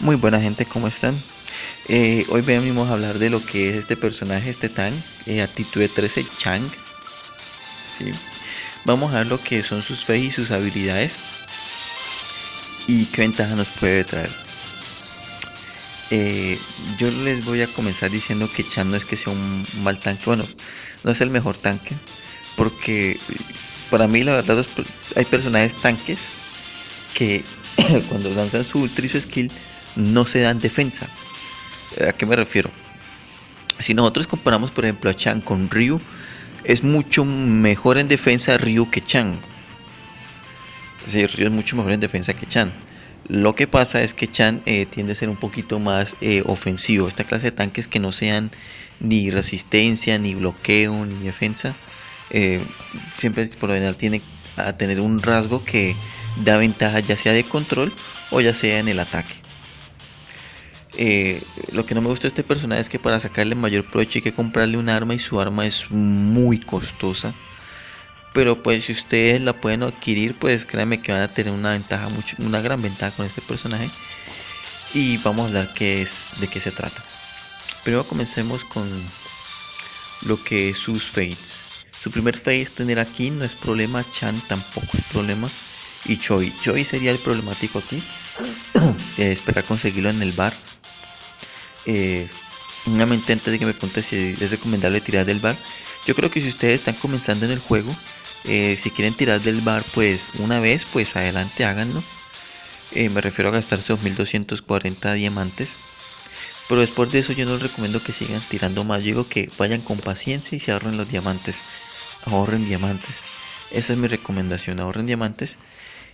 Muy buena gente, ¿cómo están? Eh, hoy venimos a hablar de lo que es este personaje, este Tan, eh, actitud 13, Chang. ¿sí? Vamos a ver lo que son sus fe y sus habilidades y qué ventaja nos puede traer. Eh, yo les voy a comenzar diciendo que Chan no es que sea un mal tanque, bueno, no es el mejor tanque, porque para mí la verdad hay personajes tanques que cuando lanzan su ultra y su skill no se dan defensa. ¿A qué me refiero? Si nosotros comparamos por ejemplo a Chan con Ryu, es mucho mejor en defensa Ryu que Chan. Ryu es mucho mejor en defensa que Chan. Lo que pasa es que Chan eh, tiende a ser un poquito más eh, ofensivo. Esta clase de tanques que no sean ni resistencia, ni bloqueo, ni defensa, eh, siempre por lo general tiene a tener un rasgo que da ventaja ya sea de control o ya sea en el ataque. Eh, lo que no me gusta de este personaje es que para sacarle mayor provecho hay que comprarle un arma y su arma es muy costosa. Pero pues si ustedes la pueden adquirir, pues créanme que van a tener una ventaja, una gran ventaja con este personaje. Y vamos a hablar qué es, de qué se trata. Primero comencemos con lo que es sus fates. Su primer fate es tener aquí, no es problema. Chan tampoco es problema. Y Choi. Choi sería el problemático aquí. eh, esperar conseguirlo en el bar. Eh, nuevamente antes de que me pregunte si es recomendable tirar del bar. Yo creo que si ustedes están comenzando en el juego, eh, si quieren tirar del bar pues una vez, pues adelante háganlo. Eh, me refiero a gastarse 2240 diamantes. Pero después de eso yo no les recomiendo que sigan tirando más. Yo digo que vayan con paciencia y se ahorren los diamantes. Ahorren diamantes. Esa es mi recomendación. Ahorren diamantes.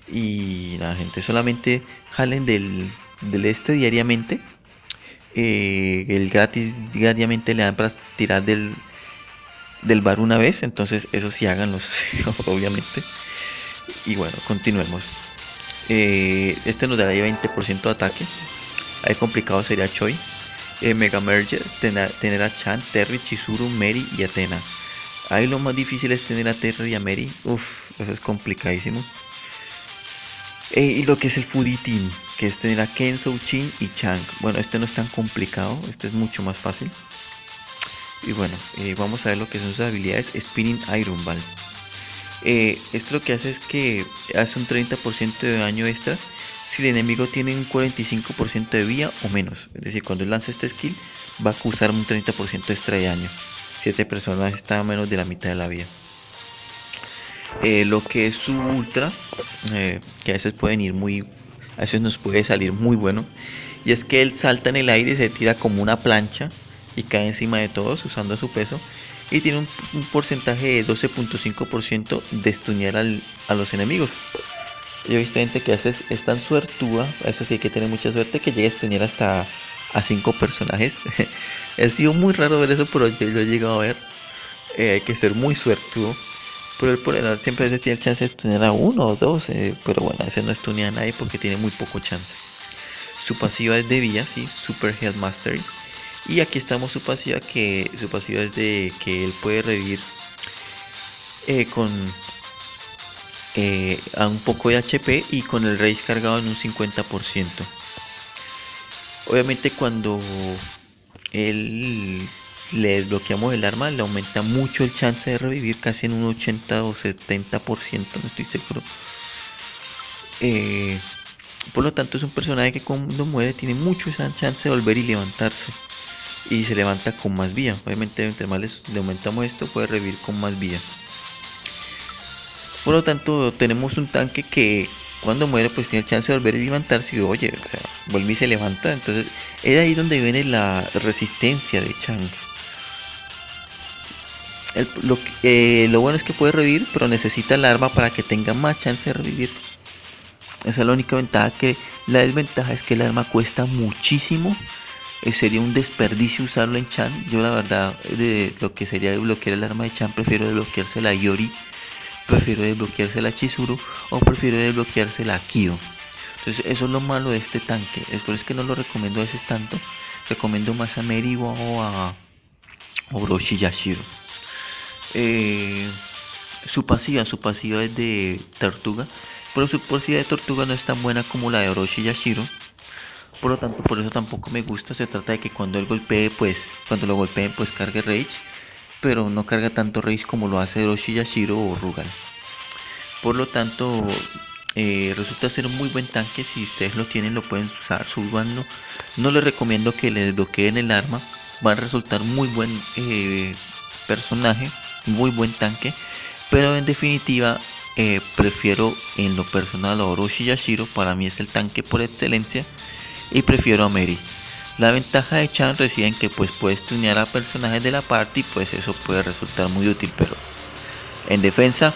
Y la gente, solamente jalen del, del este diariamente. Eh, el gratis diariamente le dan para tirar del, del bar una vez. Entonces eso sí háganlo, obviamente. Y bueno, continuemos. Eh, este nos dará 20% de ataque. Ahí complicado sería Choi. Eh, Mega Merger, tener, tener, a Chan, Terry, Chizuru, Mary y Atena. Ahí lo más difícil es tener a Terry y a Mary. Uf, eso es complicadísimo. Eh, y lo que es el Team, que es tener a Kenzo, Chin y Chang. Bueno, este no es tan complicado, este es mucho más fácil. Y bueno, eh, vamos a ver lo que son sus habilidades. Spinning Iron Ball. Eh, esto lo que hace es que hace un 30% de daño extra si el enemigo tiene un 45% de vida o menos. Es decir, cuando él lanza este skill va a acusar un 30% extra de daño. Si este personaje está a menos de la mitad de la vida. Eh, lo que es su ultra, eh, que a veces pueden ir muy, a veces nos puede salir muy bueno. Y es que él salta en el aire y se tira como una plancha y cae encima de todos usando su peso. Y tiene un, porcentaje de 12.5% de estunear a los enemigos. Yo he visto gente que hace, es tan suertuda, eso sí hay que tener mucha suerte, que llega a tener hasta a 5 personajes. ha sido muy raro ver eso, pero yo lo he llegado a ver. Eh, hay que ser muy suertudo. Pero por el siempre se tiene chance de estudiar a uno o dos, eh, pero bueno, ese no estudia a nadie porque tiene muy poco chance. Su pasiva es de vía, sí, Super Health Mastery. Y aquí estamos su pasiva, que su pasiva es de que él puede revivir eh, con eh, a un poco de HP y con el race cargado en un 50%. Obviamente cuando él le desbloqueamos el arma le aumenta mucho el chance de revivir casi en un 80 o 70%, no estoy seguro. Eh, por lo tanto es un personaje que cuando muere tiene mucho esa chance de volver y levantarse. Y se levanta con más vida. Obviamente entre más le aumentamos esto puede revivir con más vida. Por lo tanto, tenemos un tanque que cuando muere pues tiene chance de volver a levantarse y oye, o sea, vuelve y se levanta. Entonces, es ahí donde viene la resistencia de Chang. Lo, eh, lo, bueno es que puede revivir, pero necesita el arma para que tenga más chance de revivir. Esa es la única ventaja que la desventaja es que el arma cuesta muchísimo. Eh, sería un desperdicio usarlo en Chan. Yo la verdad de lo que sería desbloquear el arma de Chan prefiero desbloquearse la Yori prefiero desbloquearse la Chizuru o prefiero desbloquearse la Kyo. Entonces eso es lo malo de este tanque. Es por eso que no lo recomiendo a veces tanto. Recomiendo más a Meriwa o a Orochi Yashiro. Eh, su pasiva, su pasiva es de tortuga. Pero su pasiva de tortuga no es tan buena como la de Orochi Yashiro. Por lo tanto, por eso tampoco me gusta. Se trata de que cuando él golpee, pues, cuando lo golpeen, pues cargue Rage. Pero no carga tanto Rage como lo hace Roshi Yashiro o Rugal. Por lo tanto, eh, resulta ser un muy buen tanque. Si ustedes lo tienen, lo pueden usar, subanlo. No les recomiendo que le desbloqueen el arma. Va a resultar muy buen eh, personaje, muy buen tanque. Pero en definitiva, eh, prefiero en lo personal a Orochi Yashiro. Para mí es el tanque por excelencia y prefiero a Mary. La ventaja de Chan reside en que pues puedes tunear a personajes de la party, pues eso puede resultar muy útil, pero en defensa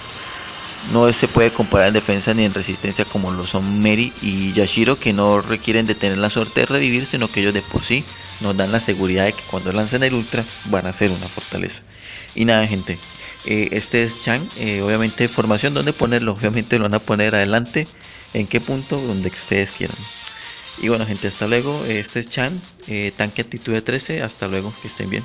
no se puede comparar en defensa ni en resistencia como lo son Mary y Yashiro que no requieren de tener la suerte de revivir, sino que ellos de por sí nos dan la seguridad de que cuando lancen el ultra van a ser una fortaleza. Y nada gente, eh, este es Chan, eh, obviamente formación donde ponerlo, obviamente lo van a poner adelante, en qué punto, donde ustedes quieran. Y bueno gente, hasta luego. Este es Chan, eh, tanque actitud de 13. Hasta luego, que estén bien.